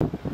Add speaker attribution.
Speaker 1: you